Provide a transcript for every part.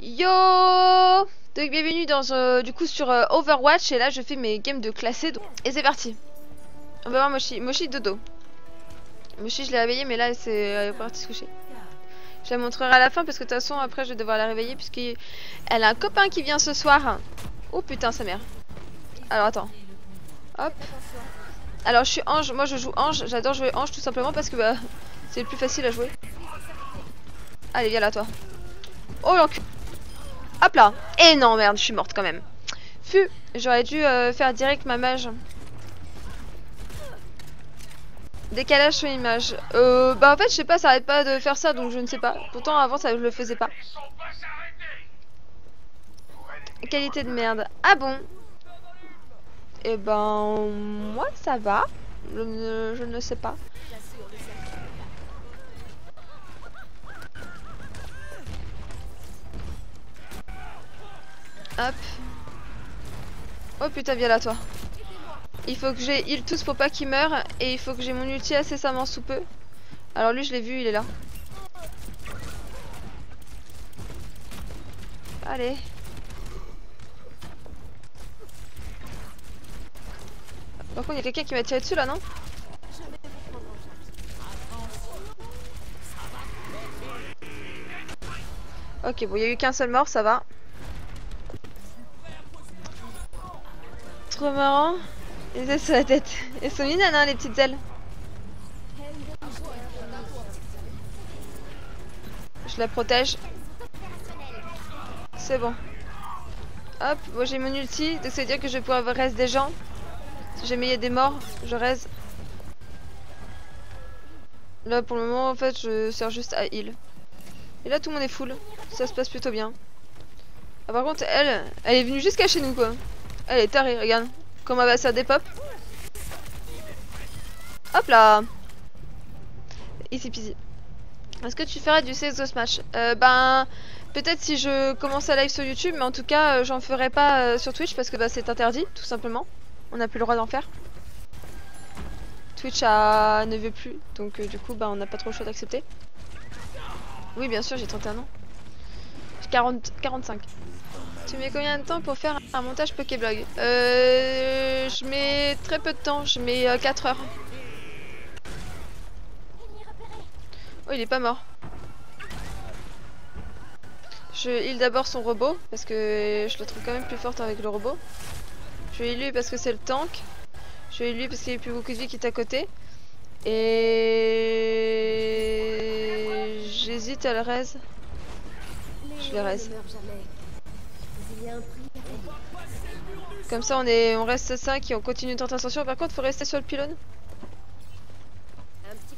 Yo Donc bienvenue dans euh, du coup sur euh, Overwatch et là je fais mes games de classé et c'est parti. On va voir Moshi, Moshi dodo. Moshi je l'ai réveillée mais là c'est est partie se coucher. Je la montrerai à la fin parce que de toute façon après je vais devoir la réveiller puisqu'elle a un copain qui vient ce soir. Oh putain sa mère. Alors attends. Hop. Alors je suis ange, moi je joue ange, j'adore jouer ange tout simplement parce que bah, c'est le plus facile à jouer. Allez viens là toi. Oh l'enculé Hop là Et non, merde, je suis morte quand même. Fu J'aurais dû euh, faire direct ma mage. Décalage sur image. Euh, bah en fait, je sais pas, ça arrête pas de faire ça, donc je ne sais pas. Pourtant, avant, ça je le faisais pas. Qualité de merde. Ah bon? Eh ben, moi, ça va. Je ne sais pas. Hop. Oh putain, viens là, toi. Il faut que j'ai heal tous pour pas qu'il meure. Et il faut que j'ai mon ulti incessamment sous peu. Alors lui, je l'ai vu, il est là. Allez. Par contre, il y a quelqu'un qui m'a tiré dessus là, non? Ok, bon, il y a eu qu'un seul mort, ça va. Marrant. Les ailes sur la tête. Elles sont mignonnes, hein, les petites ailes. Je la protège. C'est bon. Hop, moi j'ai mon ulti, donc ça veut dire que je pouvoir reste des gens. Si jamais il y a des morts, je reste. Là pour le moment en fait je sers juste à heal. Et là tout le monde est full, ça se passe plutôt bien. Ah, par contre elle, elle est venue jusqu'à chez nous quoi. Elle est tarée, regarde. Comment va faire des pop. Hop là Easy peasy. Est-ce que tu feras du CSGO Smash euh, Ben, peut-être si je commence à live sur YouTube, mais en tout cas, euh, j'en ferai pas euh, sur Twitch parce que bah, c'est interdit, tout simplement. On n'a plus le droit d'en faire. Twitch a... ne veut plus, donc du coup, bah, on n'a pas trop le choix d'accepter. Oui, bien sûr, j'ai 31 ans. J'ai 40... 45. Tu mets combien de temps pour faire un montage Pokéblog Euh... Je mets très peu de temps, je mets 4 euh, heures. Oh, il est pas mort. Je heal d'abord son robot, parce que je le trouve quand même plus forte avec le robot. Je heal lui parce que c'est le tank. Je heal lui parce qu'il a plus beaucoup de vie qui est à côté. Et... J'hésite à le raise. Je le raise. Comme ça on est on reste 5 et on continue notre ascension. Par contre faut rester sur le pylône. Un petit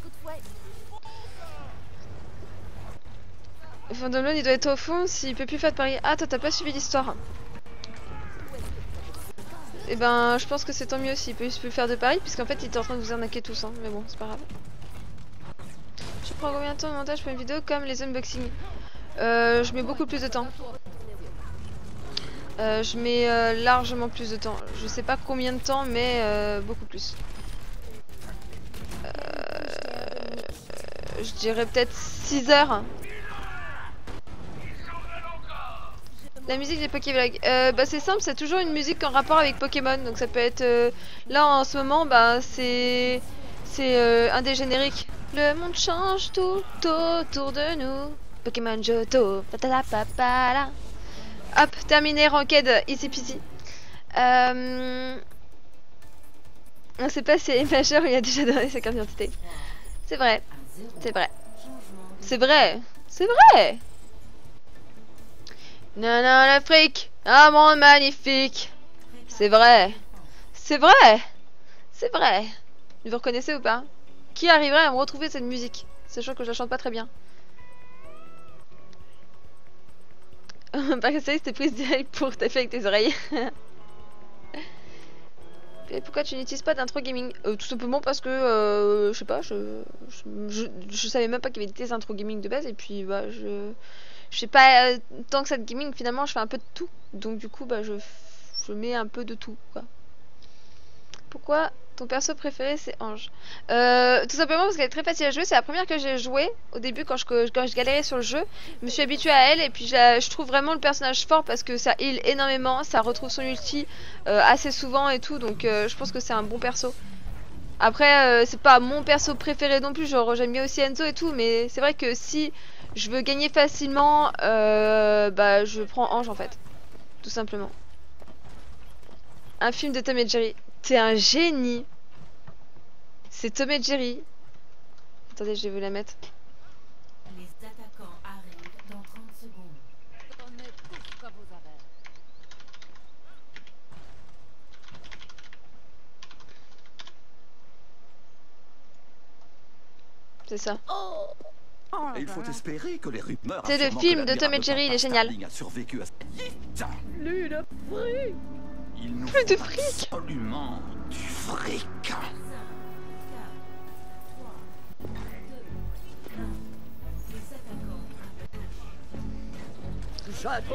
de il doit être au fond s'il peut plus faire de pari. Ah toi t'as pas suivi l'histoire. Et eh ben je pense que c'est tant mieux s'il peut plus faire de paris puisqu'en fait il était en train de vous arnaquer tous hein. Mais bon c'est pas grave. Je prends combien de temps de montage pour une vidéo comme les unboxings? Euh, Je mets beaucoup plus de temps. Euh, je mets euh, largement plus de temps. Je sais pas combien de temps, mais euh, beaucoup plus. je dirais peut-être 6 heures. La musique des Pokévlogs. bah c'est simple, c'est toujours une musique en rapport avec Pokémon. Donc ça peut être... là en ce moment, bah c'est... C'est un des génériques. Le monde change tout autour de nous. Pokémon Johto. Hop, terminé, ranked, easy peasy. Euh... On sait pas si elle est majeure il a déjà donné sa carte d'identité. C'est vrai, c'est vrai. C'est vrai, c'est vrai Non, non, l'Afrique, un monde magnifique. C'est vrai, c'est vrai, c'est vrai. Vous reconnaissez ou pas? Qui arriverait à me retrouver cette musique? Sachant que je la chante pas très bien. Parce que c'était prise direct pour taper avec tes oreilles. Et pourquoi tu n'utilises pas d'intro gaming? Euh, Tout simplement parce que, euh, je sais pas, je, je, savais même pas qu'il y avait des intro gaming de base et puis bah je, je sais pas euh, tant que ça de gaming finalement je fais un peu de tout donc du coup bah je, je mets un peu de tout quoi. Pourquoi Ton perso préféré c'est Ange. Euh, tout simplement parce qu'elle est très facile à jouer. C'est la première que j'ai jouée au début quand je, quand je galérais sur le jeu. Je me suis habituée à elle et puis je, trouve vraiment le personnage fort parce que ça heal énormément. Ça retrouve son ulti euh, assez souvent et tout. Donc euh, je pense que c'est un bon perso. Après, c'est pas mon perso préféré non plus. Genre j'aime bien aussi Enzo et tout. Mais c'est vrai que si je veux gagner facilement, bah je prends Ange en fait. Tout simplement. Un film de Tom et Jerry. T'es un génie. C'est Tom et Jerry. Attendez, je vais vous la mettre. Les attaquants arrivent dans 30 secondes. C'est ça. Oh. il faut espérer que les rumeurs. C'est le film de Tom et Jerry, il est génial. Plus de fric. Il Plus de fric. Absolument du fric.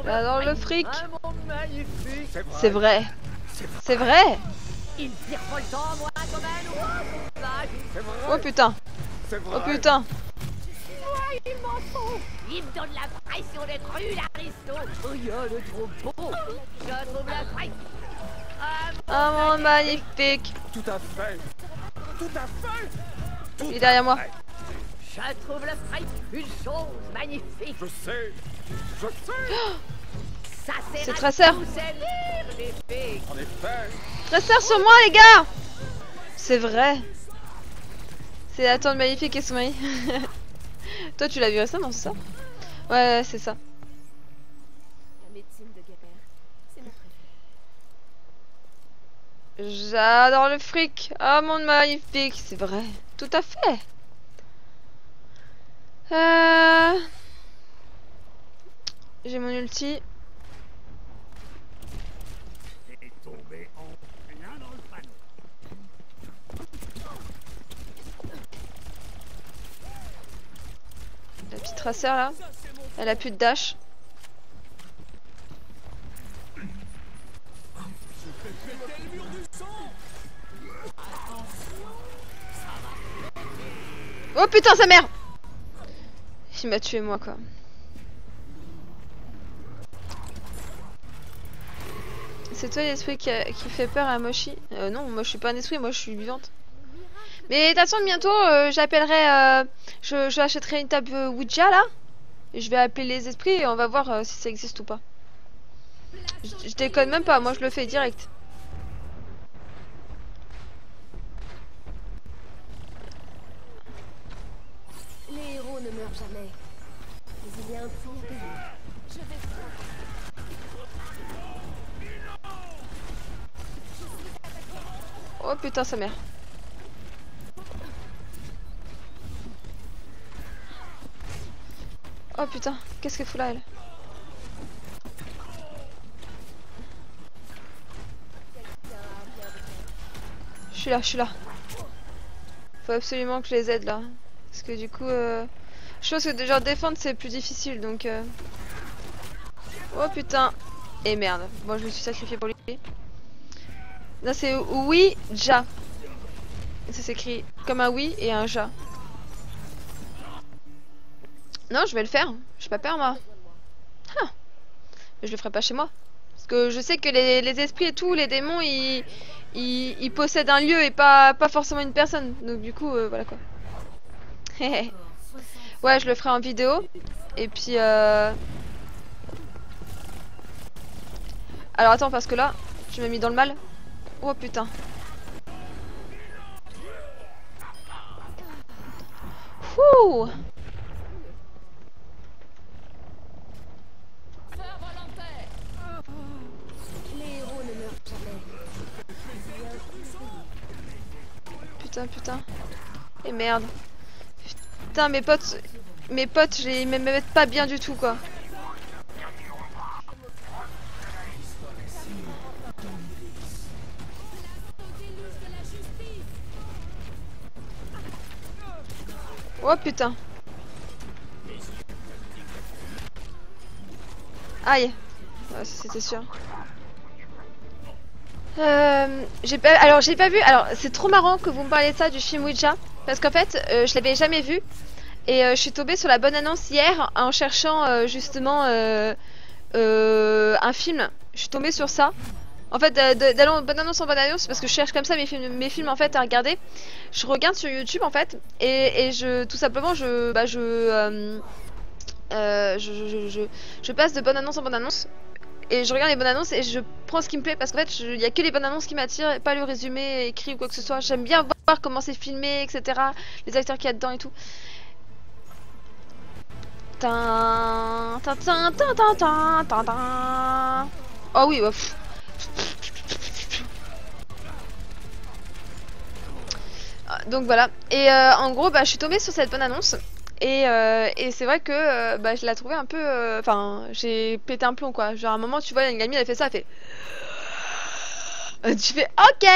Alors le fric. C'est vrai. C'est vrai. Oh putain. Oh putain. Il me donne la pression d'être eu l'aristo. Regarde trop beau. Je trouve la pression. Ah mon magnifique. Tout à fait. Tout à fait. Il est derrière moi. Je trouve le sprite une chose magnifique. Je sais. Je sais. C'est Tracer. En effet. Tracer sur moi les gars. C'est vrai. C'est la tente magnifique et Smiley. Toi tu l'as vu récemment c'est ça? Ouais c'est ça. J'adore le fric. Ah, mon magnifique. C'est vrai. Tout à fait. Euh... J'ai mon ulti. La petite traceur là. Elle a plus de dash. Oh putain sa mère Il m'a tué moi quoi. C'est toi l'esprit qui, fait peur à Moshi? Euh, Non, moi je suis pas un esprit, moi je suis vivante. Mais de toute façon bientôt euh, j'appellerai... Euh, je, une table Ouija là. Et je vais appeler les esprits et on va voir euh, si ça existe ou pas. Je déconne même pas, moi je le fais direct. Oh putain sa mère. Oh putain, qu'est-ce qu'elle fout là elle Je suis là, je suis là. Faut absolument que je les aide là. Parce que du coup... Euh... Je pense que déjà défendre c'est plus difficile donc... Euh... Oh putain Et merde, moi je me suis sacrifié pour lui. Là c'est oui, ja. Ça s'écrit comme un oui et un ja. Non, je vais le faire. J'ai pas peur moi. Mais je le ferai pas chez moi. Parce que je sais que les, esprits et tout, les démons, ils, possèdent un lieu et pas, pas forcément une personne. Donc du coup, euh, voilà quoi. Ouais, je le ferai en vidéo. Et puis... Euh... Alors attends, parce que là, je m'ai mis dans le mal. Oh putain. Ouh Putain, putain. Et merde. Putain, mes potes, mes potes, je les me mettent pas bien du tout, quoi. Oh putain. Aïe. c'était sûr. Euh, alors j'ai pas vu. Alors c'est trop marrant que vous me parliez de ça du film Ouija, parce qu'en fait euh, je l'avais jamais vu et euh, je suis tombée sur la bonne annonce hier en cherchant euh, justement un film. Je suis tombée sur ça. En fait, d'allant bonne annonce en bonne annonce parce que je cherche comme ça mes films, mes films en fait à regarder. Je regarde sur YouTube en fait et, je tout simplement je bah euh, euh, je, je, je, passe de bonne annonce en bonne annonce et je regarde les bonnes annonces et je prends ce qui me plaît parce qu'en fait il y a que les bonnes annonces qui m'attirent pas le résumé écrit ou quoi que ce soit j'aime bien voir comment c'est filmé etc les acteurs qu'il y a dedans et tout oh oui pff. Ah, donc voilà et euh, en gros bah je suis tombée sur cette bonne annonce et, euh, et c'est vrai que euh, bah, je la trouvais un peu. Enfin, j'ai pété un plomb quoi. Genre, à un moment, tu vois, une gamine, elle fait ça, elle fait. Tu fais OK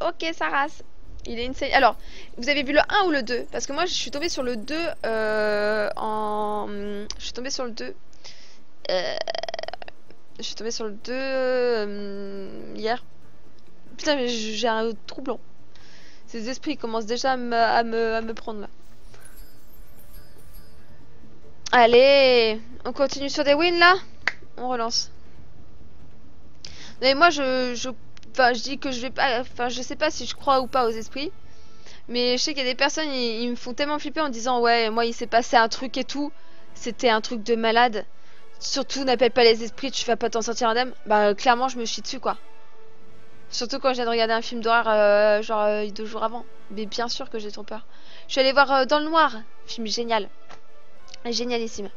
Ok, ça race. Il est insane. Alors, vous avez vu le 1 ou le 2 Parce que moi, je suis tombée sur le 2 euh, en. Je suis tombée sur le 2. Euh... Je suis tombée sur le 2 euh, hier. Putain, mais j'ai un trou blanc. Ces esprits commencent déjà à me, prendre là. Allez, on continue sur des wins là On relance. Mais moi je, enfin, je dis que je vais pas, enfin je sais pas si je crois ou pas aux esprits. Mais je sais qu'il y a des personnes, ils me font tellement flipper en disant ouais, moi il s'est passé un truc et tout. C'était un truc de malade. Surtout n'appelle pas les esprits, tu vas pas t'en sortir indemne. Bah clairement je me chie dessus quoi. Surtout quand de regarder un film d'horreur euh, genre euh, deux jours avant. Mais bien sûr que j'ai trop peur. Je suis allée voir euh, Dans le Noir, film génial. Génialissime.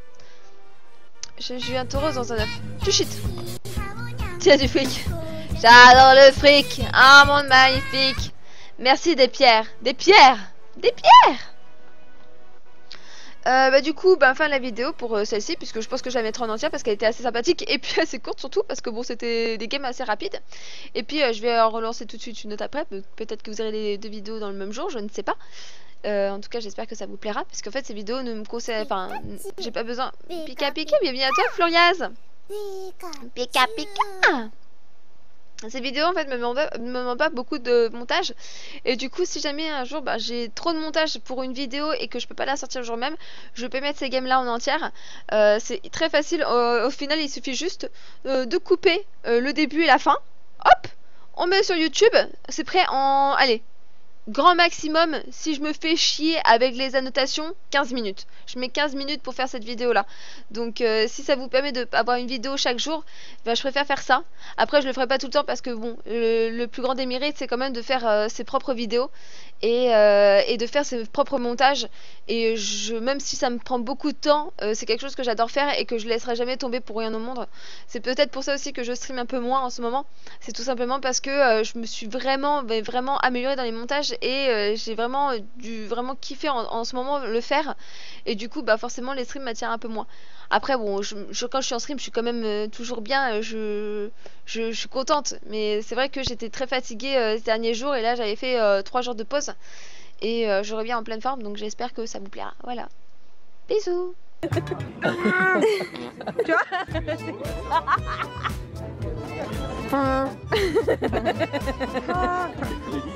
Je, je viens taureuse dans un œuf. Tu shit. Tiens du fric. J'adore le fric. Un monde magnifique. Merci des pierres. Des pierres. Des pierres. Euh, bah du coup, bah, fin de la vidéo pour euh, celle-ci, puisque je pense que je la mettrai en entière parce qu'elle était assez sympathique et puis assez courte surtout parce que bon, c'était des games assez rapides. Et puis euh, je vais en relancer tout de suite une autre après. Pe- Peut-être que vous aurez les deux vidéos dans le même jour, je ne sais pas. Euh, en tout cas, j'espère que ça vous plaira, parce qu'en fait, ces vidéos ne me concernent. Enfin, j'ai pas besoin. Pika Pika, bienvenue à toi, Floriaz. Pika Pika. Ces vidéos en fait me me pas beaucoup de montage. Et du coup si jamais un jour bah, j'ai trop de montage pour une vidéo et que je peux pas la sortir le jour même je peux mettre ces games là en entière. Euh, c'est très facile. Au, au final il suffit juste euh, de couper euh, le début et la fin. Hop! On met sur YouTube. C'est prêt en allez grand maximum si je me fais chier avec les annotations 15 minutes. Je mets 15 minutes pour faire cette vidéo là donc euh, si ça vous permet d'avoir une vidéo chaque jour bah, je préfère faire ça. Après je le ferai pas tout le temps parce que bon le, plus grand des mérites c'est quand même de faire euh, ses propres vidéos et, euh, et de faire ses propres montages. Et même si ça me prend beaucoup de temps c'est quelque chose que j'adore faire et que je laisserai jamais tomber pour rien au monde. C'est peut-être pour ça aussi que je stream un peu moins en ce moment. C'est tout simplement parce que je me suis vraiment mais vraiment améliorée dans les montages et euh, j'ai vraiment euh, dû vraiment kiffer en, en ce moment le faire. Et du coup bah forcément les streams m'attirent un peu moins. Après bon je, je- quand je suis en stream je suis quand même euh, toujours bien je, je, je suis contente. Mais c'est vrai que j'étais très fatiguée euh, ces derniers jours et là j'avais fait euh, trois jours de pause. Et euh, je reviens en pleine forme donc j'espère que ça vous plaira. Voilà. Bisous